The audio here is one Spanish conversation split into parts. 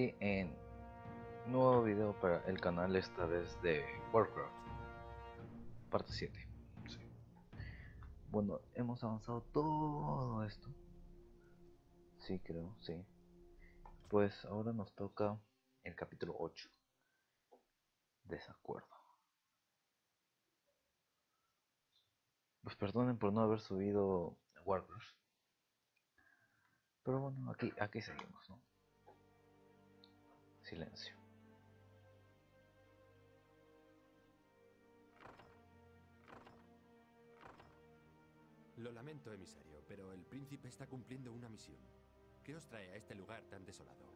aquí en nuevo video para el canal esta vez de Warcraft parte 7 bueno hemos avanzado todo esto. Sí creo sí. Pues ahora nos toca el capítulo 8 desacuerdo. Pues perdonen por no haber subido Warcraft. Pero bueno aquí aquí seguimos no silencio Lo lamento, emisario, pero el príncipe está cumpliendo una misión. ¿Qué os trae a este lugar tan desolado?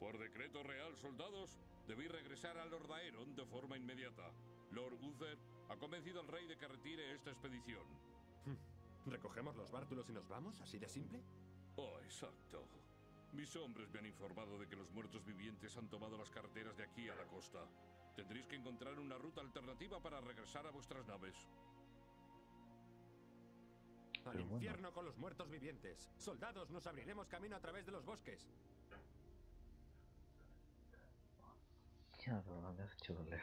Por decreto real, soldados, debí regresar a Lord Aeron de forma inmediata. Lord Uther ha convencido al rey de que retire esta expedición. ¿Recogemos los bártulos y nos vamos? ¿Así de simple? Oh, exacto. Mis hombres me han informado de que los muertos vivientes han tomado las carreteras de aquí a la costa. Tendréis que encontrar una ruta alternativa para regresar a vuestras naves. Al bueno. infierno con los muertos vivientes. Soldados, nos abriremos camino a través de los bosques. Ya, no, me has hecho doler.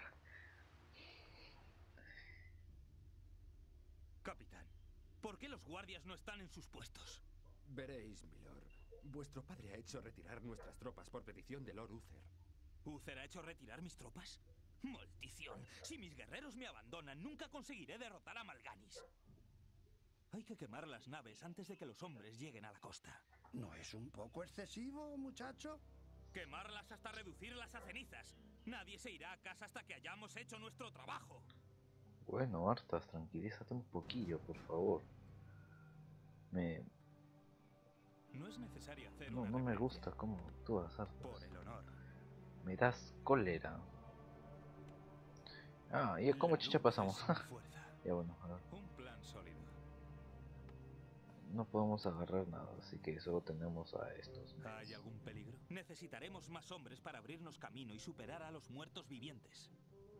Capitán, ¿por qué los guardias no están en sus puestos? Veréis, milord. Vuestro padre ha hecho retirar nuestras tropas por petición de Lord Uther. ¿Uther ha hecho retirar mis tropas? ¡Maldición! Si mis guerreros me abandonan, nunca conseguiré derrotar a Malganis. Hay que quemar las naves antes de que los hombres lleguen a la costa. ¿No es un poco excesivo, muchacho? Quemarlas hasta reducirlas a cenizas. Nadie se irá a casa hasta que hayamos hecho nuestro trabajo. Bueno, Artas, tranquilízate un poquillo, por favor. Me... No es necesario hacer No, una no me gusta cómo actúas, Por Artas. el honor. Me das cólera. Ah, ¿y cómo chicha pasamos? ya bueno, a ver. Un plan sólido. no podemos agarrar nada, así que solo tenemos a estos. ¿Hay algún peligro? Necesitaremos más hombres para abrirnos camino y superar a los muertos vivientes.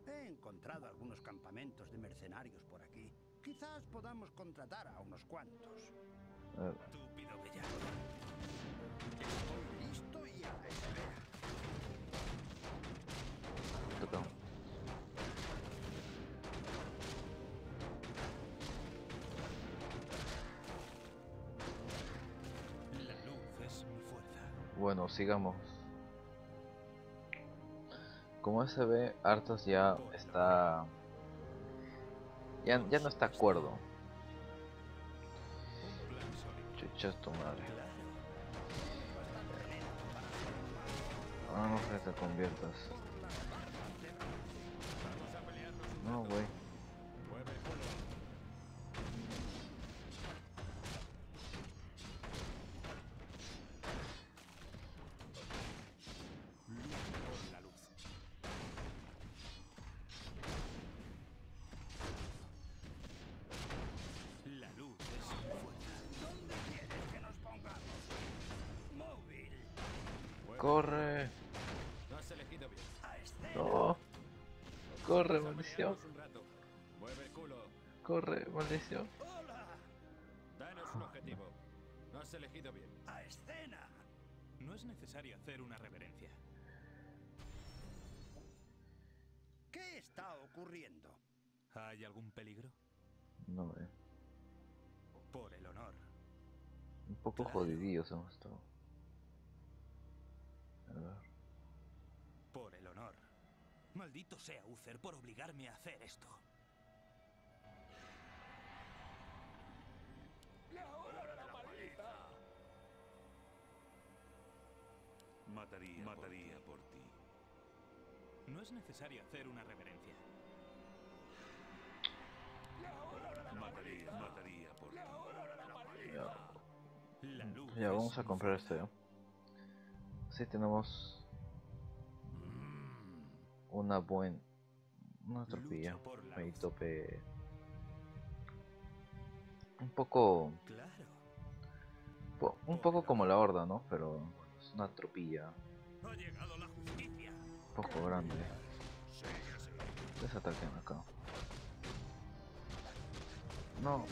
He encontrado algunos campamentos de mercenarios por aquí. Quizás podamos contratar a unos cuantos. Estúpido bellaco. Estoy listo y a espera. La luz es mi fuerza. Bueno, sigamos. Como se ve, Artas ya está... Ya, ya no está acuerdo. Chucha tu madre. No sé que te conviertas. Vamos a No, güey. Corre. No has elegido bien. A escena. No. Corre, maldición. Corre, maldición. Hola. Danos un objetivo. No has elegido bien. A escena. No es necesario hacer una reverencia. ¿Qué está ocurriendo? ¿Hay algún peligro? No, eh. Por el honor. Un poco jodidillos hemos estado. Por el honor. Maldito sea Uther por obligarme a hacer esto. Mataría, mataría por ti. No es necesario hacer una reverencia. Mataría, mataría por ti. Ya, La luz. ya vamos a comprar fuerza. esto tenemos una buena. Una tropilla. Ahí tope. Un poco. Un poco como la horda, ¿no? Pero es una tropilla un poco grande. Desataquen acá. No.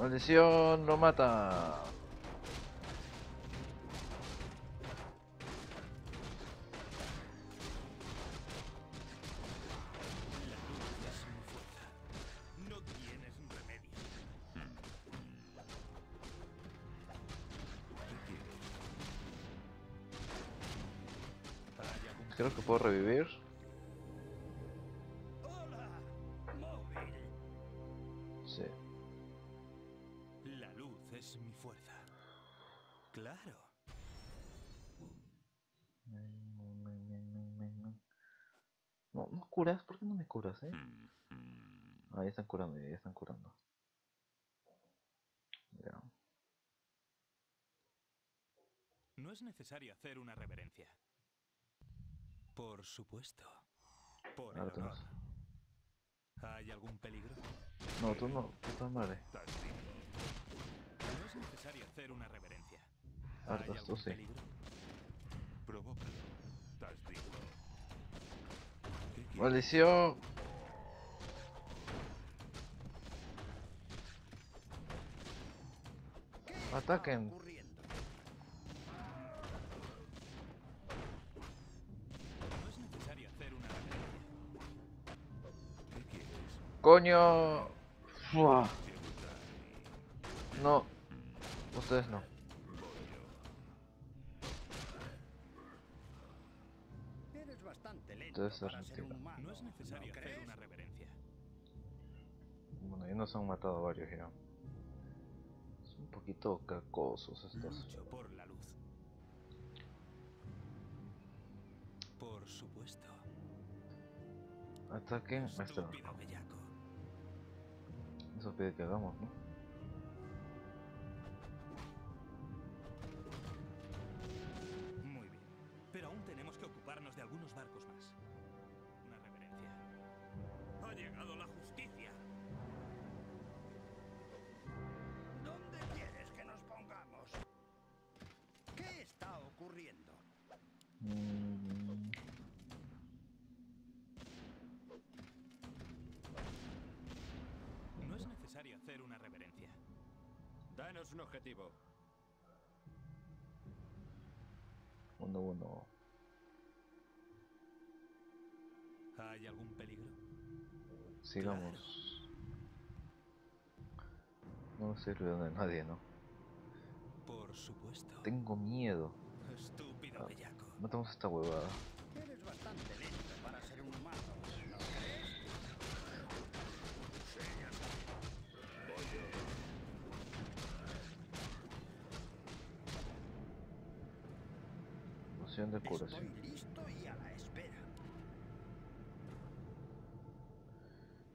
Maldición no mata. Creo que puedo revivir. Curas, eh? Mm, mm. Ah, ya están curando, ya están curando. Ya. No es necesario hacer una reverencia. Por supuesto. Por el honor. ¿Hay algún peligro? No, tú no, puta madre. Estás digno. No es necesario hacer una reverencia. ¿Hay tú algún sí. ¡Maldición! Quieres? ¡Coño! Siempre. No. Ustedes no. Un mentira. humano. No es necesario ¿no hacer una reverencia. Bueno, ya nos han matado varios ya. Un poquito cacosos estos. Lucho por la luz. Por supuesto. Ataquen a. Eso pide que hagamos, ¿no? Muy bien. Pero aún tenemos que ocuparnos de algunos barcos más. Una reverencia. Ha llegado la No es necesario hacer una reverencia. Danos un objetivo. uno, uno. ¿Hay algún peligro? Sigamos. No me sirve de nadie, ¿no? Por supuesto. Tengo miedo. Estúpido Ah. bellaco. Matamos a esta huevada. Eres bastante lento para ser un humano, ¿no crees? Poción de curación. Estoy listo y a la espera.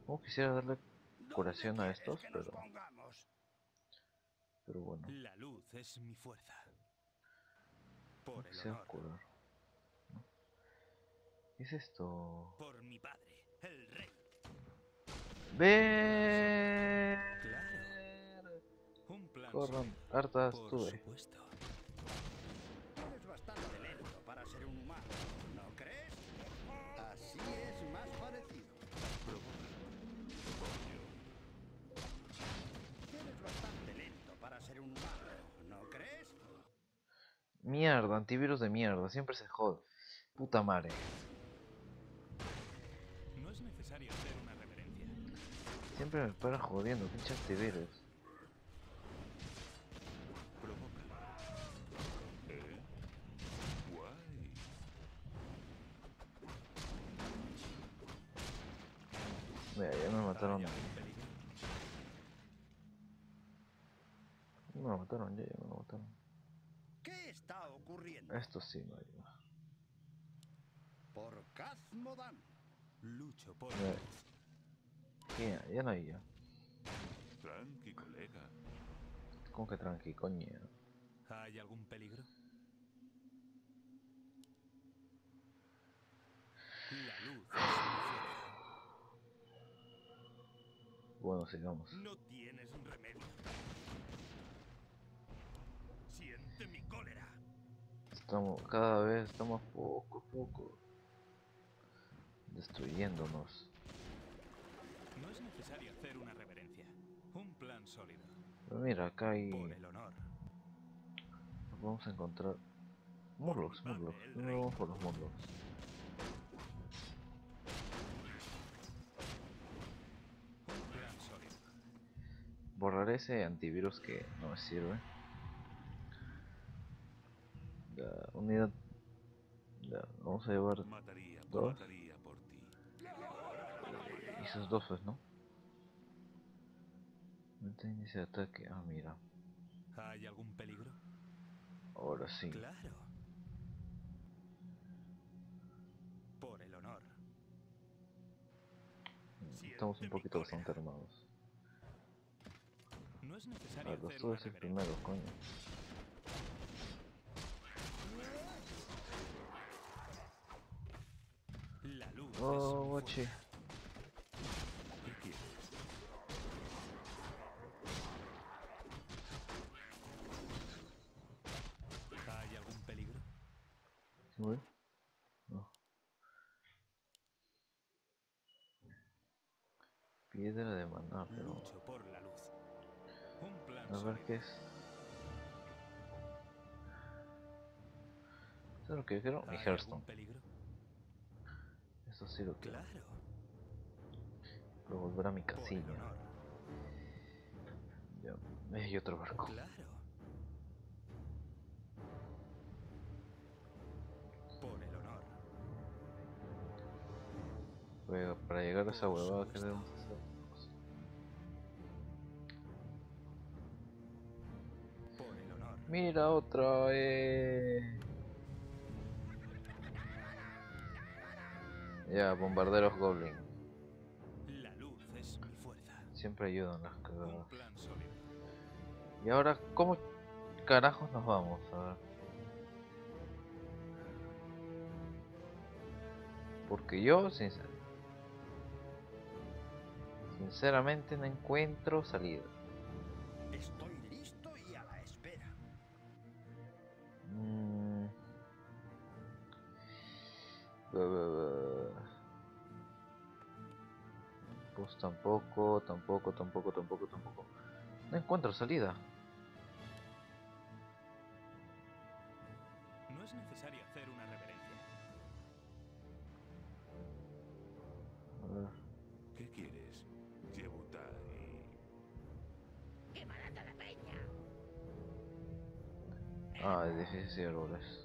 Como quisiera darle ¿Dónde curación a estos, pero, pero bueno. La luz es mi fuerza. Por el honor. curar. ¿Qué es esto? Por mi padre, el rey. ¡Ver! Un plan. Corran, hartas tuve. supuesto. Eres bastante lento para ser un humano, ¿no crees? Así es más parecido. Eres bastante lento para ser un humano, ¿no crees? Mierda, antivirus de mierda, siempre se jode. Puta madre. Siempre me para jodiendo, pinche antivirus. Provócalo. ¿Eh? Guay. Mira, ya me mataron. Ya me mataron, ya, ya me mataron. ¿Qué está ocurriendo? Esto sí me ayuda. Por Kazmodan. Lucho por ya, no hay ya. Tranqui, colega. Como que tranqui, coño. ¿Hay algún peligro? La luz. Bueno, sigamos. No tienes remedio. Siente mi cólera. Estamos, cada vez estamos poco a poco destruyéndonos. No es necesario hacer una reverencia. Un plan sólido. Mira, acá hay. Por el honor. Vamos a encontrar. Murlocs, Murlocs. rey. vamos por los Murlocs. Borraré ese antivirus que no me sirve. La unidad. Vamos a llevar Mataría, ¿Dos? mataría por ti. esos dos, pues, ¿no? Mantén de ataque. Ah, mira. ¿Hay algún peligro? Ahora sí. Claro. Por el honor. Estamos un poquito bastante armados. No es A necesario ver, los hacer tú una es el primero, coño. La luz Oh, mi guachi. fuerza. ¿Qué quieres? ¿Hay algún peligro? Uy. No. Piedra de pero... Lucho por la luz. Un plan A ver qué es. ¿Eso es lo que quiero? Mi ¿Hay Hearthstone. peligro? Eso sí lo quiero. Claro. Para volver a mi casilla. Ya. Eh, Y otro barco. Claro. Por el honor. Luego, para llegar a esa huevada, ¿qué supuesto. Mira otra, eh. Ya, bombarderos Goblin. La luz es mi fuerza. Siempre ayudan las cagadas. Y ahora, ¿cómo carajos nos vamos? A ver. Porque yo, sincer- sinceramente, no encuentro salida. Pues tampoco, tampoco, tampoco, tampoco, tampoco. No encuentro salida. No es necesario hacer una reverencia. A ver. ¿Qué quieres? Yebutai. Ah, edificios y árboles. Toda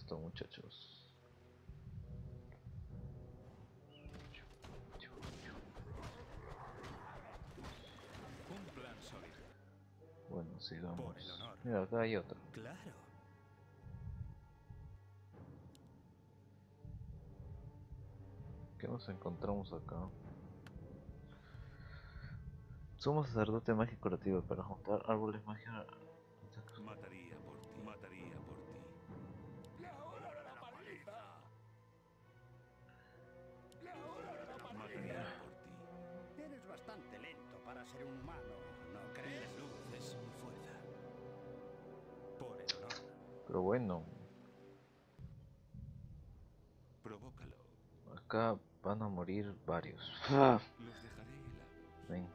esto, muchachos. Un plan sólido. Bueno, sigamos. Por el honor. Mira, acá hay otro. Claro. ¿Qué nos encontramos acá? Somos sacerdote mágico curativo para juntar árboles mágicos. Pero bueno, Provócalo. acá van a morir varios. Los dejaré. Ven,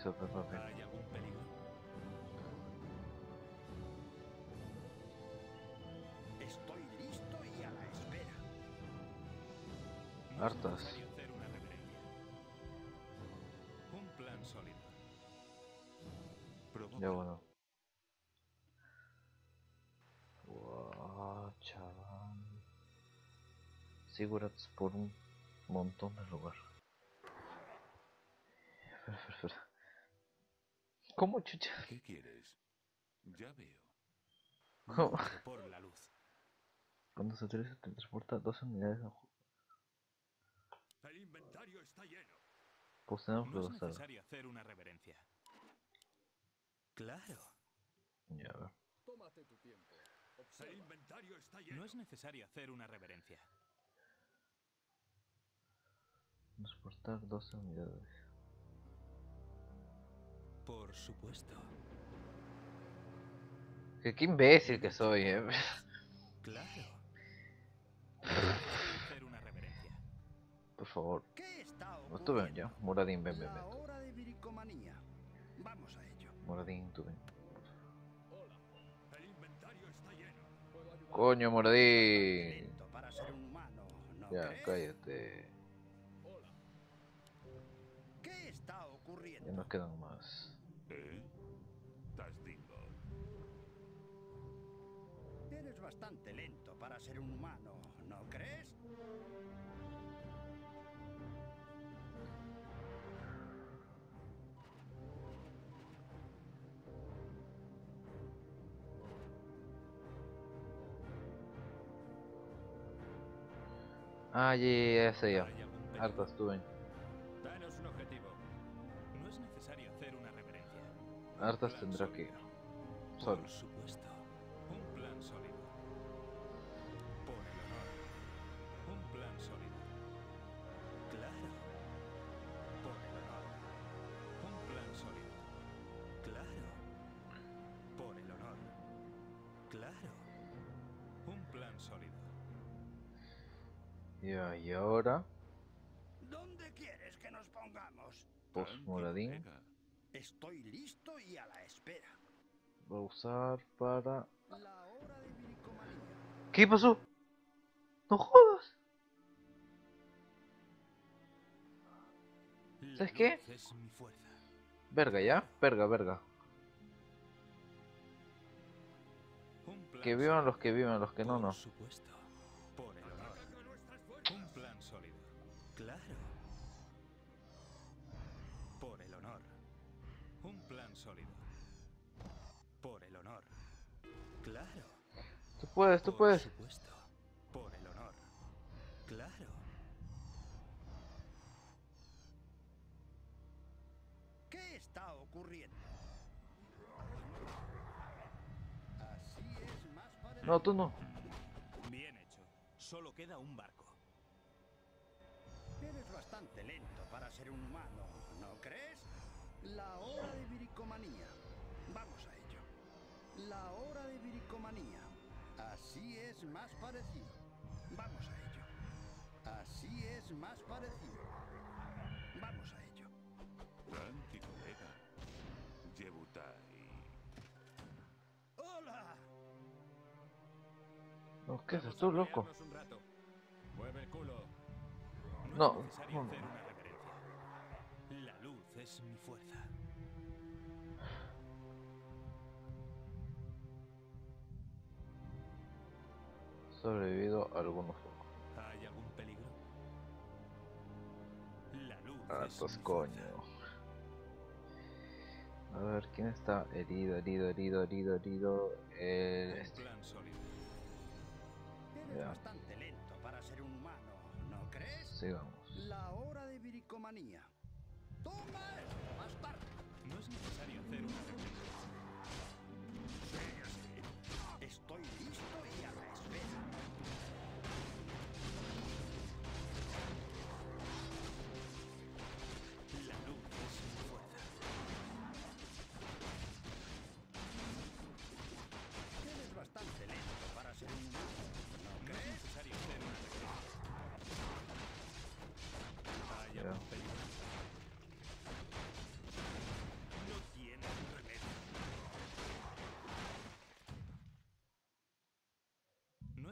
eso, Estoy listo y a la espera. Hartas. Un plan sólido. Provoca. Ya bueno. Wow, chaval. Sigurats por un montón de lugar. ¿Cómo chucha? ¿Qué quieres? Ya veo. ¿Cómo? Por la luz. Cuando se utiliza te transporta dos unidades a El inventario está lleno. Poseemos No es necesario hacer una reverencia. Claro. Ya, ver. El inventario está lleno. No es necesario hacer una reverencia. Transportar 12 unidades. Por supuesto. Que qué imbécil que soy, eh. Claro. Hacer una reverencia. Por favor. ¿Qué está No estuve ya. Moradín, ven, ven, ven. tú. hora de viricomanía. Vamos a ello. Moradín, tú ven. El inventario está lleno. Coño, Moradín. Lento para ser un humano, ¿no Ya, crees? cállate. ¿Qué está Ya ocurriendo? no quedan más. Ah, ya, ya, ya. Danos un objetivo. No es necesario hacer una reverencia. Hartas tendrá que ir. Solo. Usar para. ¿Qué pasó? ¡No jodas! ¿Sabes qué? Verga, ¿ya? Verga, verga. Que vivan los que vivan, los que no, Por no. supuesto. Puedes, tú Por puedes. supuesto. Por el honor. Claro. ¿Qué está ocurriendo? Así es más parecido. No, tú no. Bien hecho. Solo queda un barco. Eres bastante lento para ser un humano, ¿no crees? La hora de viricomanía. Vamos a ello. La hora de viricomanía. Así es más parecido. Vamos a ello. Así es más parecido. Vamos a ello. Tranqui, colega. Yebutai. ¡Hola! ¿Qué haces tú, loco? pelearnos un rato. Mueve el culo. No, no. Sobrevivido a algunos focos. ¿Hay algún peligro? La luz es Hartos mi coño. A ver, ¿quién está herido, herido, herido, herido, herido? El... Este. Eres bastante lento para ser un humano, ¿no crees? Sigamos. La hora de viricomanía. ¡Toma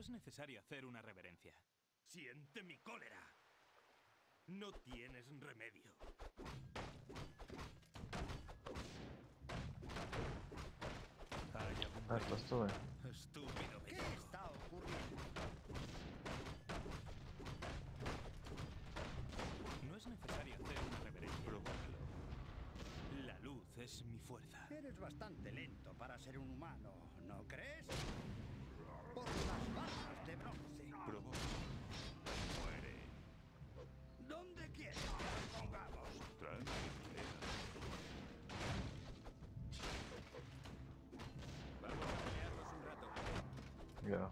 es necesario hacer una reverencia. Siente mi cólera. No tienes remedio. Estuve. estúpido ¿Qué está ocurriendo? No es necesario hacer una reverencia. Provócalo. La luz es mi fuerza. Eres bastante lento para ser un humano, ¿no crees? Por las barras de bronce. Provócalo. Muere. ¿Dónde quieres que nos pongamos? Vamos a pelearnos un rato. Ya.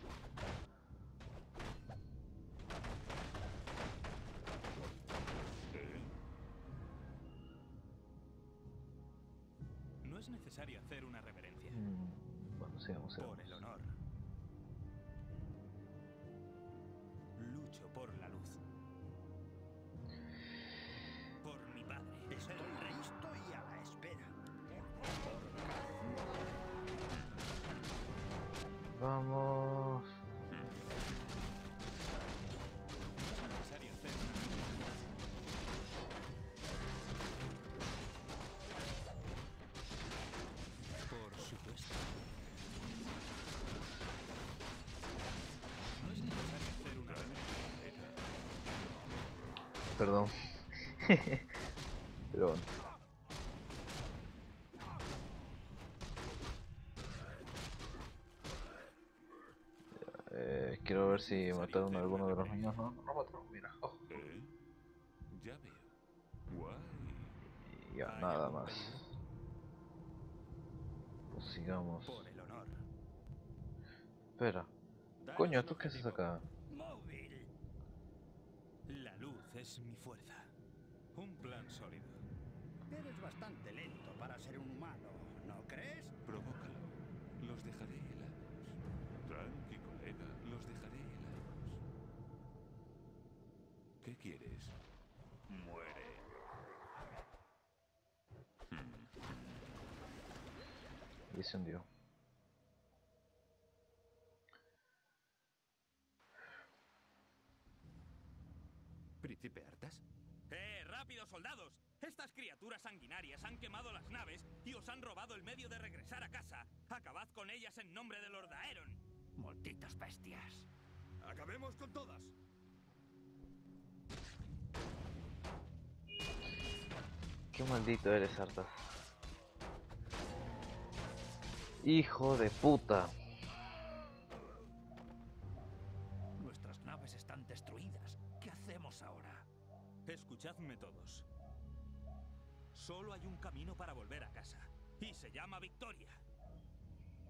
No es necesario hacer una reverencia. Mm, Bueno, sigamos, Por sigamos. el honor. Vamos. Por supuesto. No es necesario hacer una. Perdón. Pero bueno. Ya, eh, quiero ver si mataron a alguno de los niños. No, no mataron, mira. Oh, ¿Eh? Ya veo. Guay. y ya, ¿Hay nada más. Pues sigamos. Por el honor. Espera. Coño, ¿tú qué haces acá? Móvil. La luz es mi fuerza. Un plan sólido. Eres bastante lento para ser un humano, ¿no crees? Provócalo. Los dejaré helados. Tranqui, colega. Los dejaré helados. ¿Qué quieres? Muere. Príncipe Artas. ¡Eh, rápido, soldados! Estas criaturas sanguinarias han quemado las naves y os han robado el medio de regresar a casa. Acabad con ellas en nombre de Lord Aeron. Malditas bestias. ¡Acabemos con todas! Qué maldito eres, Artas. Hijo de puta. Nuestras naves están destruidas. ¿Qué hacemos ahora? Escuchadme todos. Solo hay un camino para volver a casa. Y se llama victoria.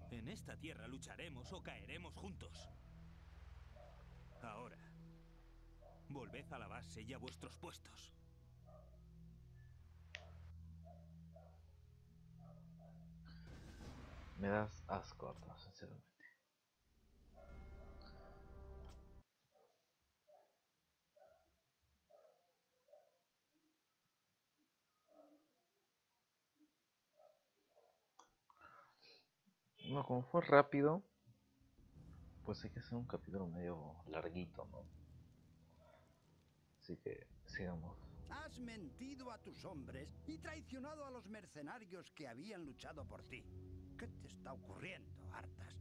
En esta tierra lucharemos o caeremos juntos. Ahora, volved a la base y a vuestros puestos. Me das asco, sinceramente. No, como fue rápido, pues hay que hacer un capítulo medio larguito, ¿no? Así que sigamos. Has mentido a tus hombres y traicionado a los mercenarios que habían luchado por ti. ¿Qué te está ocurriendo, Artas?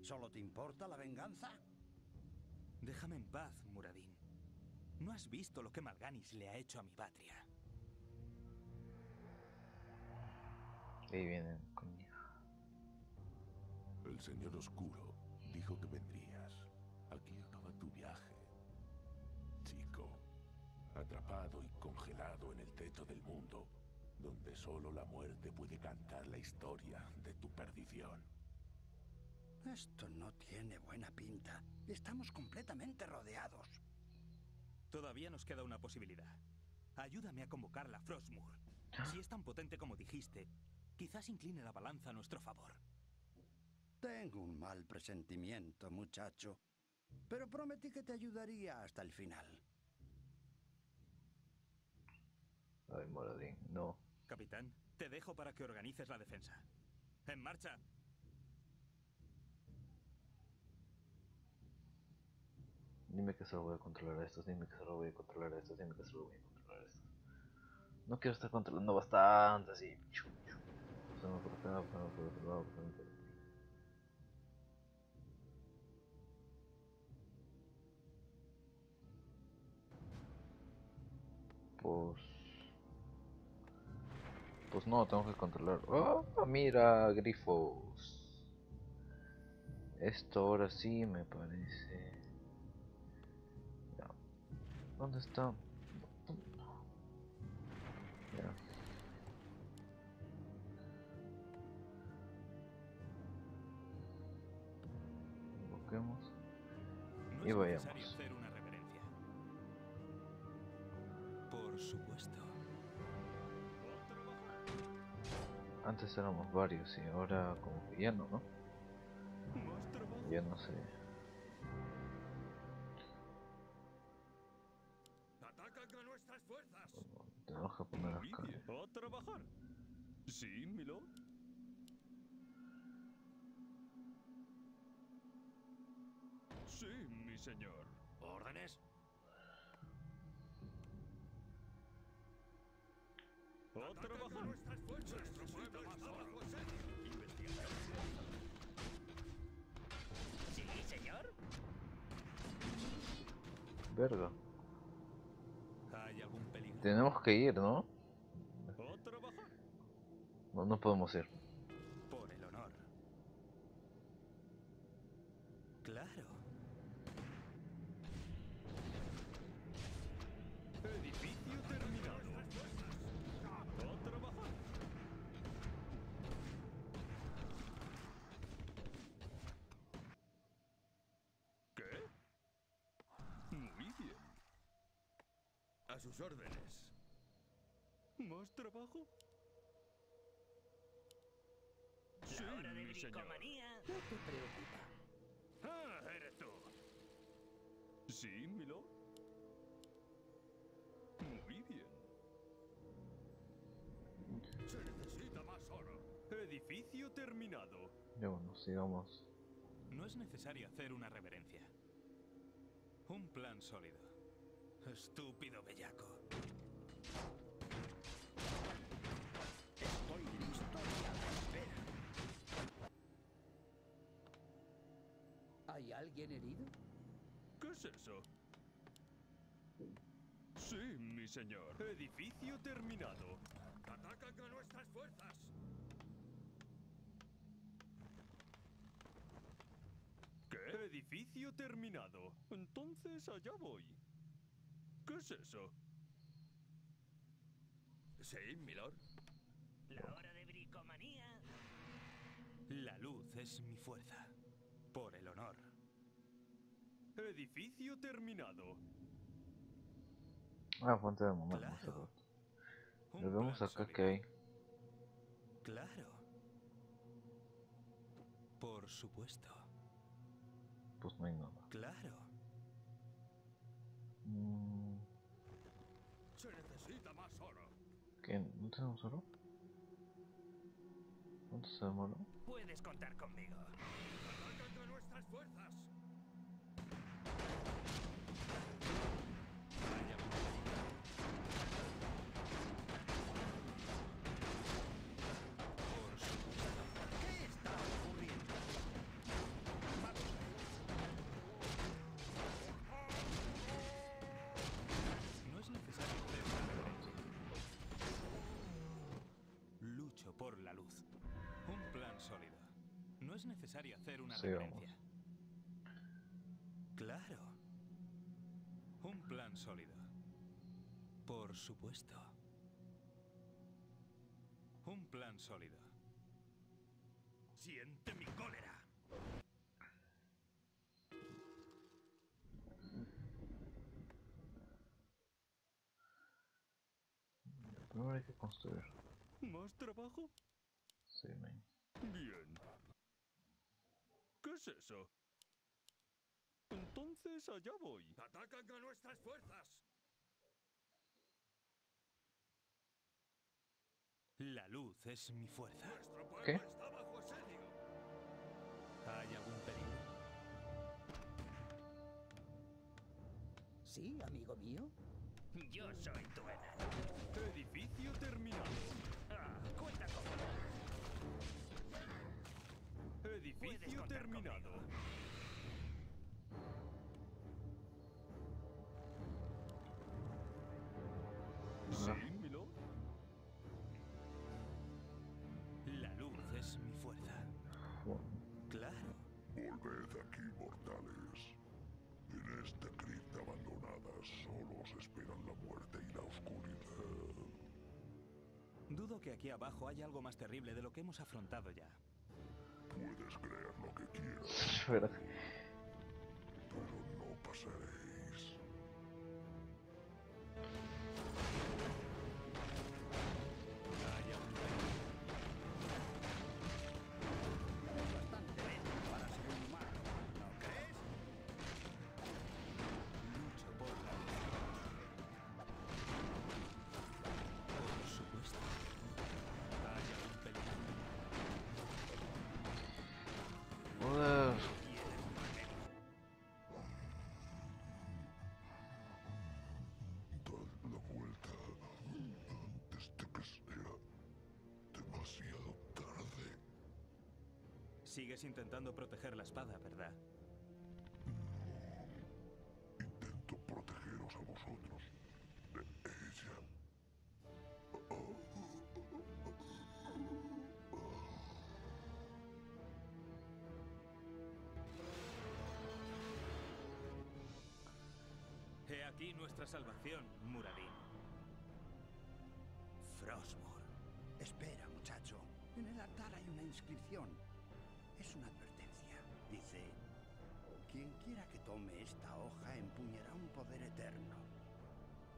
¿Solo te importa la venganza? Déjame en paz, Muradin. ¿No has visto lo que Malganis le ha hecho a mi patria? Ahí vienen, coño. El señor oscuro dijo que vendrías. Atrapado y congelado en el techo del mundo, donde solo la muerte puede cantar la historia de tu perdición. Esto no tiene buena pinta. Estamos completamente rodeados. Todavía nos queda una posibilidad. Ayúdame a convocar la Frostmour. Si es tan potente como dijiste, quizás incline la balanza a nuestro favor. Tengo un mal presentimiento, muchacho. Pero prometí que te ayudaría hasta el final. Ay, Moradín, no. Capitán, te dejo para que organices la defensa. ¡En marcha! Dime que solo voy a controlar a estos, dime que solo voy a controlar a estos, dime que solo voy a controlar a estos. No quiero estar controlando bastante así. Por acá, por otro lado, por aquí. Pues... Pues no, tengo que controlar. ¡Oh, mira, grifos! Esto ahora sí me parece... Ya. ¿Dónde está? Ya. Invoquemos. No Y vayamos. hacer una reverencia. Por supuesto. Antes éramos varios y ahora como que ya no, ¿no? Ya no sé. ¡Atacan a nuestras fuerzas! Tenemos que poner acá. ¿A trabajar? Sí, milord. Sí, mi señor. ¿Órdenes? ¿A ¡Atacan a trabajar? Verga. ¿Hay algún peligro? Tenemos que ir, ¿no? No, no podemos ir. Sus órdenes. ¿Más trabajo? Sí, La hora de mi señor. bricomanía no te preocupa. Ah, eres tú. Sí, milord. Muy bien. Se necesita más oro. Edificio terminado. Ya bueno, sigamos. No es necesario hacer una reverencia. Un plan sólido. Estúpido bellaco. Estoy listo y a la espera. ¿Hay alguien herido? ¿Qué es eso? Sí, mi señor. Edificio terminado. ¡Atacan a nuestras fuerzas! ¿Qué? Edificio terminado. Entonces allá voy. ¿Qué es eso? Sí, milord. La hora de bricomanía. La luz es mi fuerza. Por el honor. Edificio terminado. Ah, fuente de momento. Claro. Pero vemos acá que hay. Claro. Por supuesto. Pues no hay nada. Claro. Se necesita más oro. ¿Qué? ¿No tenemos oro? ¿Cuánto se demoró? Puedes contar conmigo. ¡Atacan a nuestras fuerzas! Es necesario hacer una Sigamos. reverencia. Claro. Un plan sólido. Por supuesto. Un plan sólido. ¡Siente mi cólera! Primero hay que construir. ¿Más trabajo? Sí, man. Bien. ¿Qué es eso? Entonces allá voy. ¡Atacan a nuestras fuerzas! La luz es mi fuerza. ¡Nuestro pueblo ¿Qué? está bajo asedio! ¿Hay algún peligro? ¿Sí, amigo mío? Yo soy tu enano. Edificio terminado. Edificio terminado. conmigo. Sí, milord. La luz es mi fuerza. Claro. Volved aquí, mortales. En esta cripta abandonada solo os esperan la muerte y la oscuridad. Dudo que aquí abajo haya algo más terrible de lo que hemos afrontado ya. Puedes creer lo que quieras, pero no pasaréis. Sigues intentando proteger la espada, ¿verdad? Intento protegeros a vosotros de ella. He aquí nuestra salvación, Muradin. Frostmourne. Espera, muchacho. En el altar hay una inscripción. Quien quiera que tome esta hoja empuñará un poder eterno.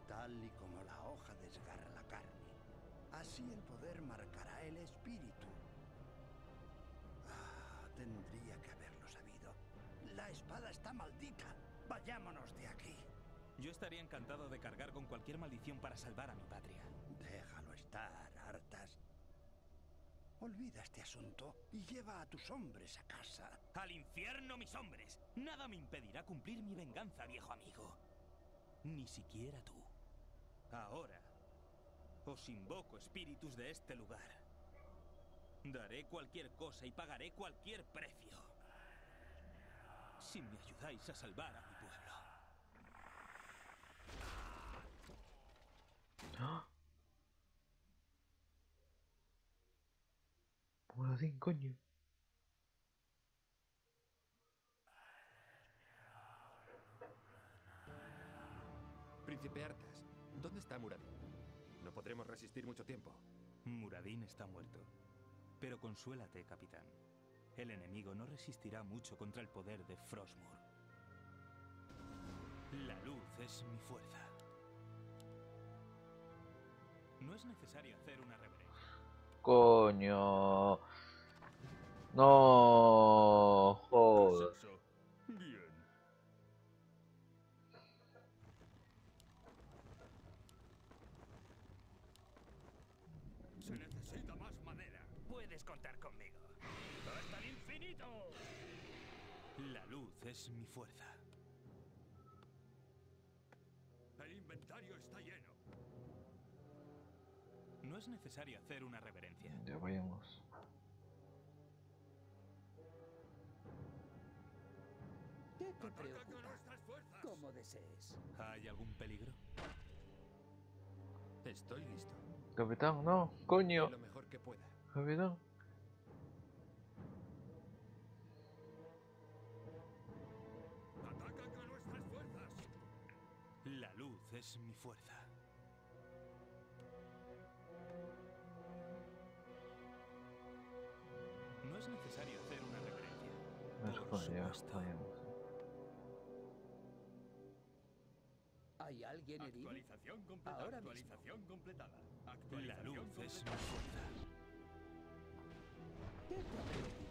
Tal y como la hoja desgarra la carne, así el poder marcará el espíritu. Ah, tendría que haberlo sabido. La espada está maldita. Vayámonos de aquí. Yo estaría encantado de cargar con cualquier maldición para salvar a mi patria. Déjalo estar. Olvida este asunto y lleva a tus hombres a casa. ¡Al infierno, mis hombres! Nada me impedirá cumplir mi venganza, viejo amigo. Ni siquiera tú. Ahora, os invoco espíritus de este lugar. Daré cualquier cosa y pagaré cualquier precio. Si me ayudáis a salvar a mi pueblo. Muradín, coño. Príncipe Artas, ¿dónde está Muradin? No podremos resistir mucho tiempo. Muradin está muerto. Pero consuélate, capitán. El enemigo no resistirá mucho contra el poder de Frostmourne. La luz es mi fuerza. No es necesario hacer una reverencia. Coño. Se necesita más madera. Puedes contar conmigo. La luz es mi fuerza. El inventario está lleno. No es necesario hacer una reverencia. Ya vayamos. ¿Qué te ¡Ataca con preocupa? nuestras fuerzas! Como desees. ¿Hay algún peligro? Estoy listo. Capitán, no. Coño. lo mejor que pueda. Capitán. ¡Ataca con nuestras fuerzas! La luz es mi fuerza. ¿Hay alguien herido? Actualización completada. Ahora mismo. Actualización completada. La Actualización luz es mi completada. ¿Qué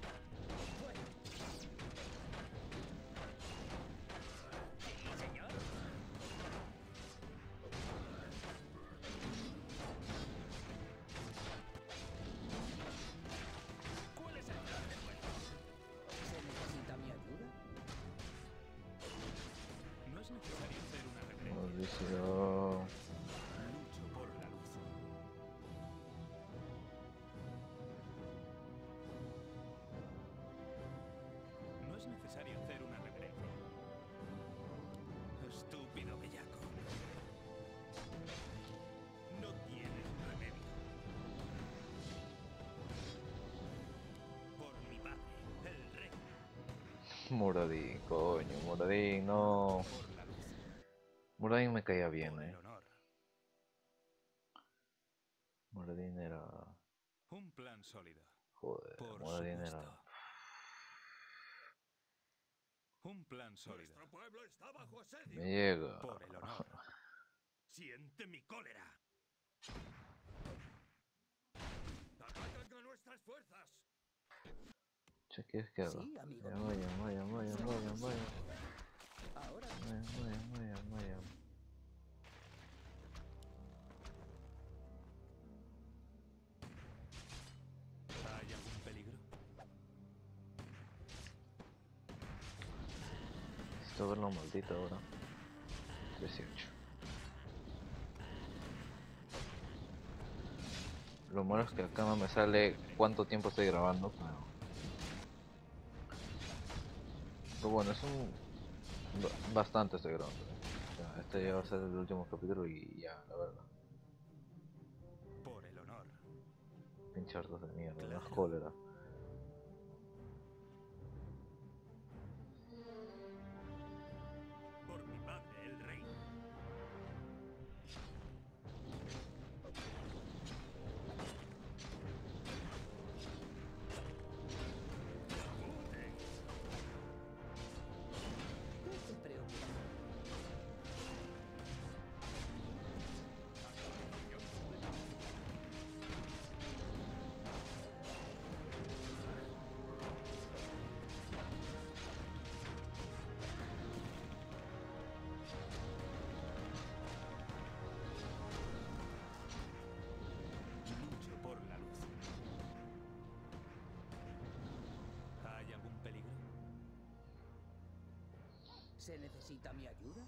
Muradín, coño, Muradín, no. Muradín me caía bien, eh. Muradín era. Un plan sólido. Joder, Muradín era. Un plan sólido. Nuestro pueblo está bajo asedio. Me llega. Por el honor. Siente mi cólera. Atacan a nuestras fuerzas. Che, ¿quieres que haga? Sí, amigo Vaya, mío. vaya, vaya, vaya, vaya. Ahora Vaya, vaya, vaya, vaya. ¿Hay algún peligro? Necesito verlo maldito ahora. 18. Lo malo es que acá no me sale cuánto tiempo estoy grabando, pero... Pero bueno, es un... ba- Bastante estoy grabando. ¿eh? O sea, este ya va a ser el último capítulo y ya, la verdad. Por el honor. Pinchardos de mierda, más cólera. ¿Se necesita mi ayuda?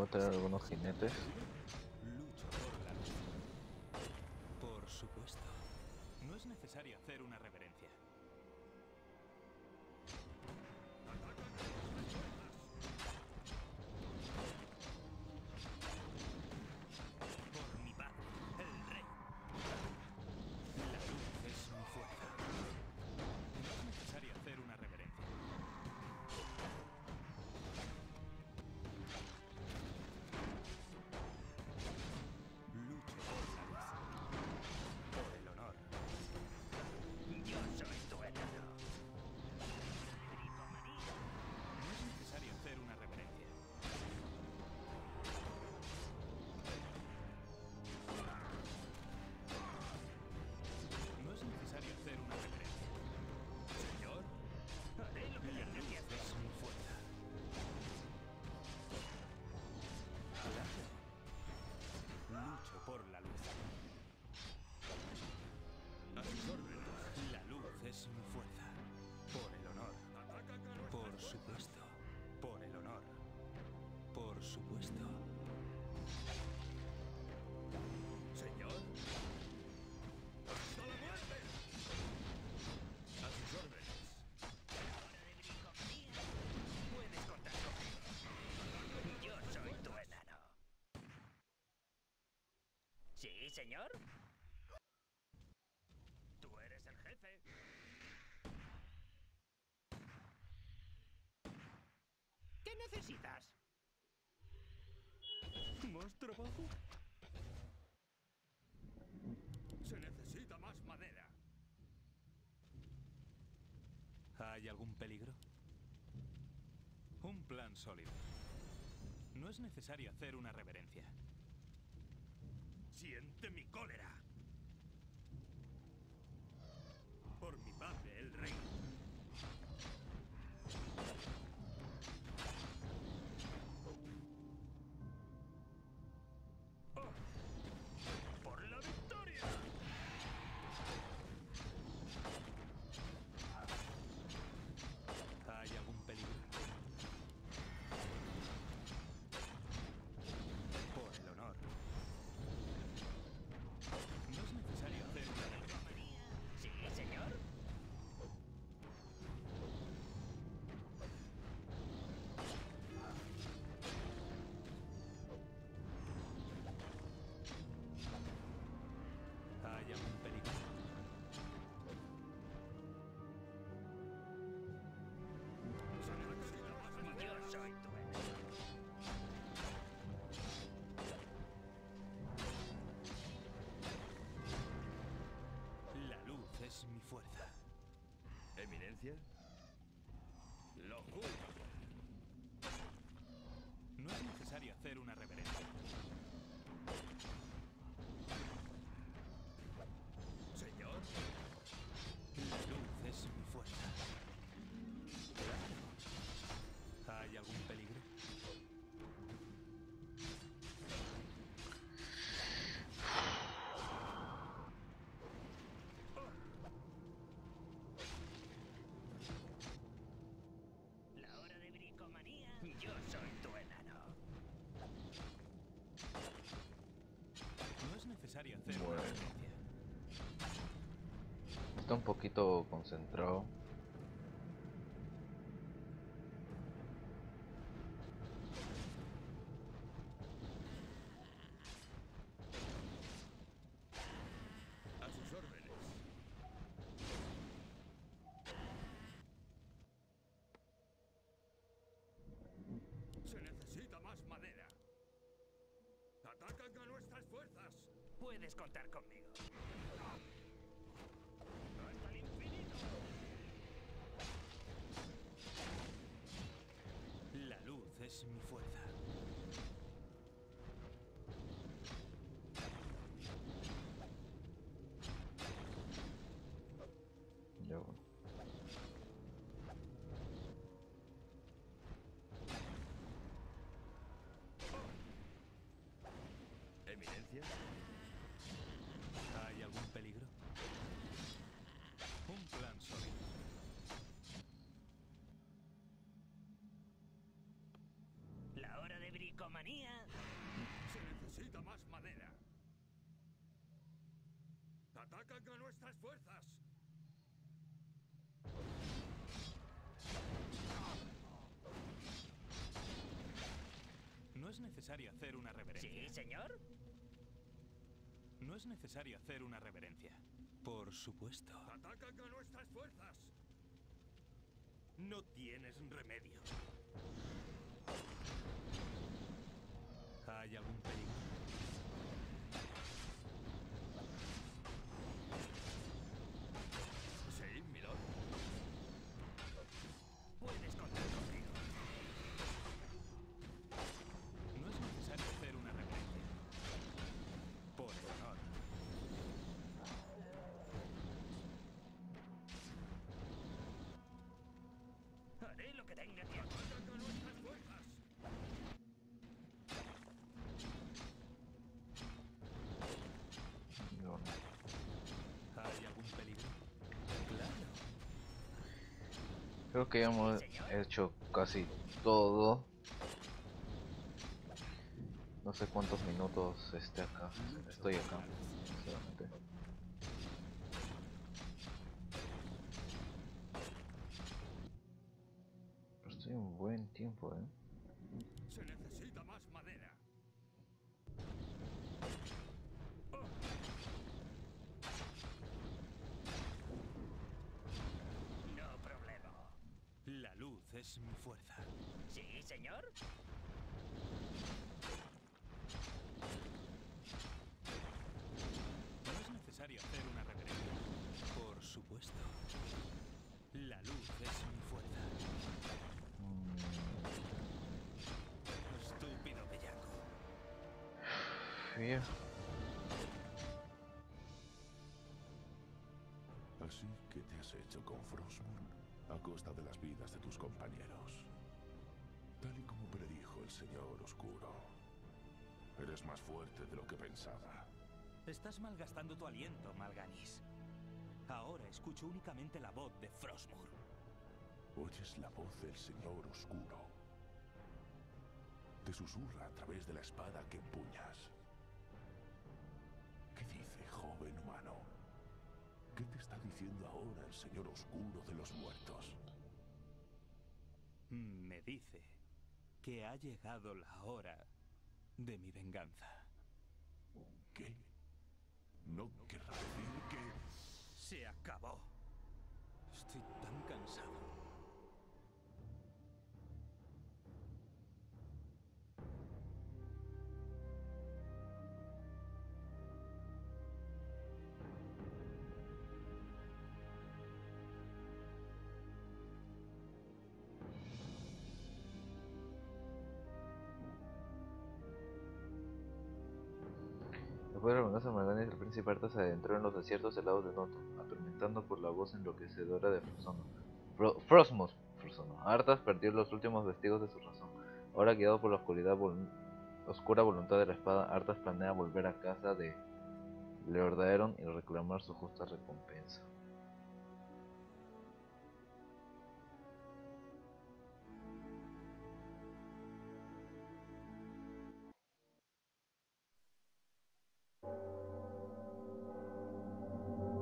Voy a traer algunos jinetes. Lucho por la luz. Por supuesto. No es necesario hacer una reverencia. Señor. ¡Hasta muerte! A sus órdenes. Hora de bricomanía. Puedes contar conmigo. Yo soy tu enano. ¿Sí, señor? Tú eres el jefe. ¿Qué necesitas? ¿Más trabajo? Se necesita más madera. ¿Hay algún peligro? Un plan sólido. No es necesario hacer una reverencia. Siente mi cólera. Fuerza. ¿Eminencia? Lo juro. No es necesario hacer una reverencia. Poquito concentrado. a sus órdenes. Se necesita más madera. ¡Atacan a nuestras fuerzas! Puedes contar conmigo. ¡Hasta el infinito! La luz es mi fuerza. Ya bueno. ¿Hay algún peligro? Un plan sólido. La hora de bricomanía. Se necesita más madera. ¡Atacan a nuestras fuerzas! No es necesario hacer una reverencia. Sí, señor. Es necesario hacer una reverencia. Por supuesto. ¡Atacan a nuestras fuerzas! No tienes remedio. ¿Hay algún peligro? Que tenga bueno. ¿Hay algún peligro? Claro. Creo que ya hemos hecho casi todo. No sé cuántos minutos esté acá. Estoy acá, sinceramente. Pero estoy un buen tiempo, eh. Se necesita más madera. No problema. La luz es mi fuerza. Sí, señor. Así que te has hecho con Frostmourne a costa de las vidas de tus compañeros. Tal y como predijo el Señor Oscuro. Eres más fuerte de lo que pensaba. Estás malgastando tu aliento, Malganis. Ahora escucho únicamente la voz de Frostmourne. Oyes la voz del Señor Oscuro. Te susurra a través de la espada que empuñas. ¿Qué te está diciendo ahora el Señor Oscuro de los muertos? Me dice que ha llegado la hora de mi venganza. ¿Qué? Después de la venganza de Malganis, el príncipe Arthas se adentró en los desiertos helados de Noto, atormentando por la voz enloquecedora de Frozono. Fro Frostmourne. Frozono. Arthas perdió los últimos vestigos de su razón. Ahora guiado por la oscuridad oscura voluntad de la espada, Arthas planea volver a casa de Leordaeron y reclamar su justa recompensa.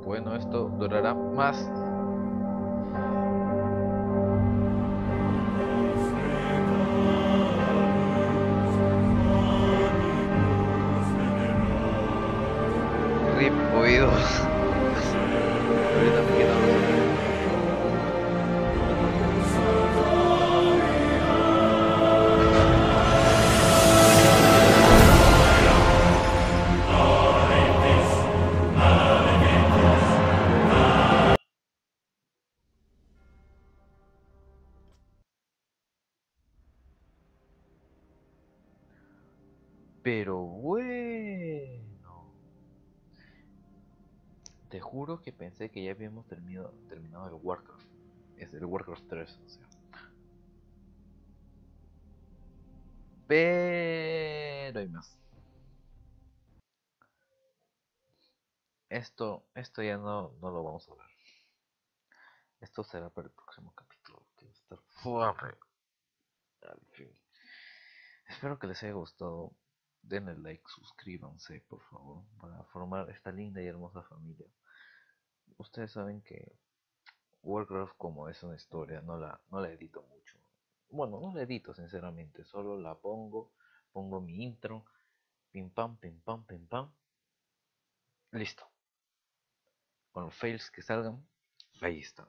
Bueno, esto durará más. Oídos. Pero bueno. Te juro que pensé que ya habíamos terminado, terminado el Warcraft. Es el Warcraft 3, o sea. Pero hay más. Esto, esto ya no, no lo vamos a ver. Esto será para el próximo capítulo, que va a estar fuerte. Al fin. Espero que les haya gustado. Denle like, suscríbanse, por favor, para formar esta linda y hermosa familia. Ustedes saben que Warcraft, como es una historia, no la, no la edito mucho. Bueno, no la edito, sinceramente, solo la pongo, pongo mi intro, pim pam, pim pam, pim pam. Listo. Con los fails que salgan, ahí está.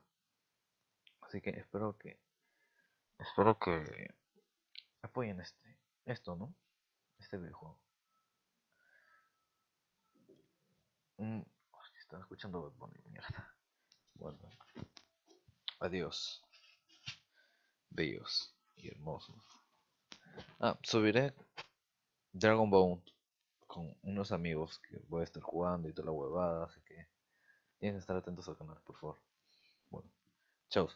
Así que espero que espero que apoyen este esto, ¿no? Este videojuego. Mm, escuchando mierda. Bueno. Adiós. Bellos y hermosos. Ah, subiré Dragon Ball con unos amigos que voy a estar jugando y toda la huevada, así que tienen que estar atentos al canal, por favor. Bueno, chao.